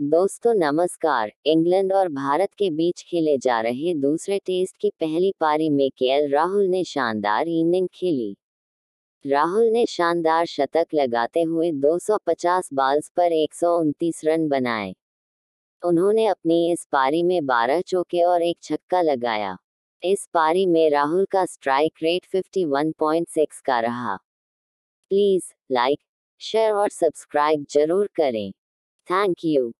दोस्तों, नमस्कार। इंग्लैंड और भारत के बीच खेले जा रहे दूसरे टेस्ट की पहली पारी में केएल राहुल ने शानदार इनिंग खेली। राहुल ने शानदार शतक लगाते हुए 250 बाल्स पर एक सौ उनतीस रन बनाए। उन्होंने अपनी इस पारी में 12 चौके और एक छक्का लगाया। इस पारी में राहुल का स्ट्राइक रेट 51.6 का रहा। प्लीज़ लाइक, शेयर और सब्सक्राइब ज़रूर करें। Thank you.